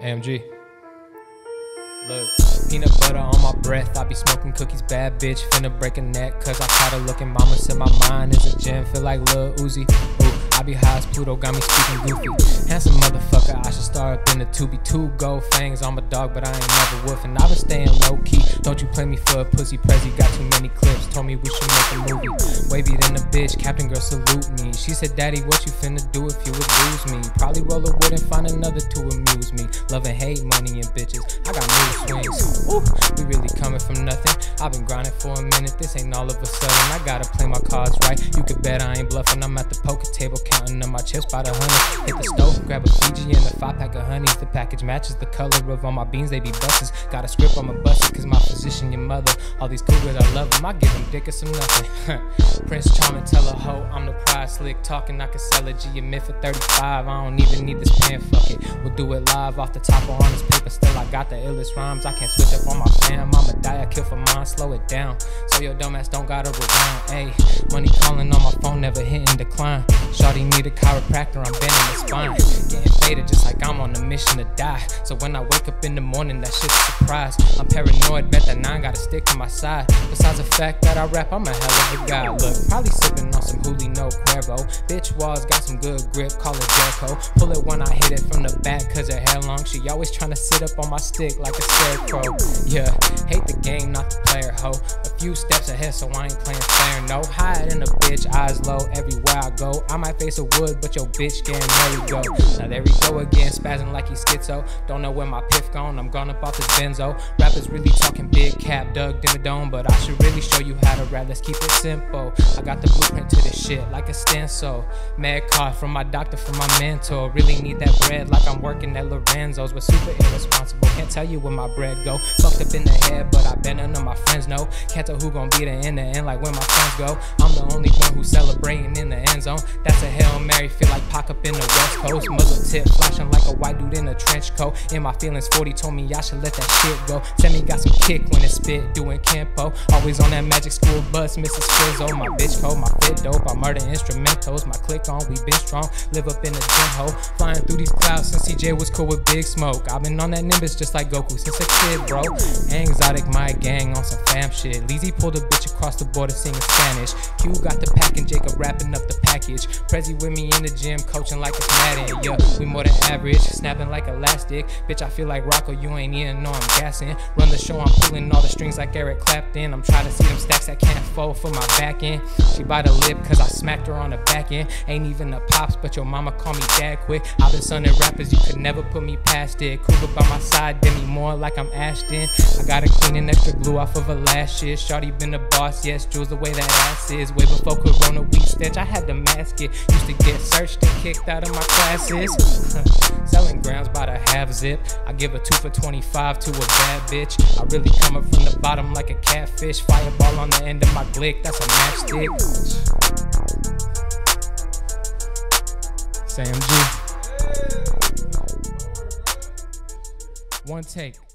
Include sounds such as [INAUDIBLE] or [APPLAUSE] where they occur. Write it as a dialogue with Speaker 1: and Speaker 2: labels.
Speaker 1: AMG. Look, peanut butter on my breath. I be smoking cookies, bad bitch. Finna break a neck. Cause I try to look in mama. Said my mind is a gym. Feel like Lil Uzi. High as Pluto. Got me speaking goofy. Handsome motherfucker. I should start up in the 2B. Two gold fangs. I'm a dog, but I ain't never woofing. I been staying low key. Don't you play me for a pussy. Prezi got too many clips. Told me we should make a movie. Wavy than a bitch. Captain girl salute me. She said, Daddy, what you finna do if you would lose me? Probably roll a wood and find another to amuse me. Love and hate, money and bitches. I got mood swings. We really coming from nothing. I've been grinding for a minute. This ain't all of a sudden. I gotta play my cards right. You could bet I ain't bluffing. I'm at the poker table counting on my chips by the hundred. Hit the stove, grab a Fiji and a five pack of honeys. The package matches the color of all my beans. They be buses. Got a script on my bust cause my physician, your mother. All these cougars, I love them. I give them dick or some nothing. [LAUGHS] Prince Charming, tell a hoe I'm the prize. Slick talking, I can sell a G admit for 35. I don't even need this pen, fuck it. We'll do it live off the top of honest paper. Still, I got the illest rhymes. I can't switch up on my fam. I'ma die, I kill for mine. Slow it down. So your dumbass don't gotta rewind. Ayy, money calling on my phone, never hitting decline. Shawty need a chiropractor, I'm bending the spine. Getting faded just like I'm on a mission to die. So when I wake up in the morning, that shit's a surprise. I'm paranoid, bet that nine got a stick to my side. Besides the fact that I rap, I'm a hell of a guy. Look, probably sipping on some Cuervo. Bitch walls got some good grip, call it Jericho. Pull it when I hit it from the back, cause her hair long. She always trying to sit up on my stick like a scarecrow. Yeah, hate the game, not the player, ho. A few steps ahead, so I ain't playing fair, no. Hide in a bitch, eyes low, everywhere I go. I might face a wood, but your bitch getting ready go. Now there we go again, spazzing like he's schizo. Don't know where my piff gone, I'm gone up off this benzo. Rappers really talking big cap, dug in the dome, but I should really show you how rap. Let's keep it simple. I got the blueprint to this shit like a stencil. Mad card from my doctor, from my mentor. Really need that bread like I'm working at Lorenzo's, but super irresponsible. Can't tell you where my bread go. Fucked up in the head, but I bet none of my friends know. Can't tell who gon' be there in the end, like when my friends go. I'm the only one who's celebrating in the end zone. That's a Hail Mary, feel like Pac up in the West Coast. Muzzle tip, flashing like a white dude in a trench coat. In my feelings, 40 told me I should let that shit go. Tell me got some kick when it spit, doing campo. Always on that magic school bus, Mrs. Squizzo. Oh, my bitch code, my fit dope. I murder instrumentals, my click on, we been strong. Live up in the gym hole. Flying through these clouds since CJ was cool with Big Smoke. I've been on that Nimbus just like Goku since a kid, bro. Exotic, my gang on some fam shit. Leezy pulled a bitch across the border singing Spanish. Q got the pack and Jacob wrapping up the package. Prezi with me in the gym, coaching like it's Madden. Yeah, we more than average, snapping like elastic. Bitch, I feel like Rocco, you ain't even know I'm gassing. Run the show, I'm pulling all the strings like Eric Clapton. I'm trying to see them stacks that can't fold for my back end. She by the lip cause I smacked her on the back end. Ain't even a pops, but your mama call me dad quick. I've been sunning rappers, you could never put me past it. Cougar by my side, Demi Moore like I'm Ashton. I gotta clean an extra glue off of her lashes. Shawty been the boss, yes, Jules the way that ass is. Way before Corona weed stench, I had to mask Used to get searched and kicked out of my classes. [LAUGHS] Selling grams by the half zip. I give a two for 25 to a bad bitch. I really coming from the bottom like a catfish. Fireball on the end of my glick, that's a matchstick. Sam G. One take.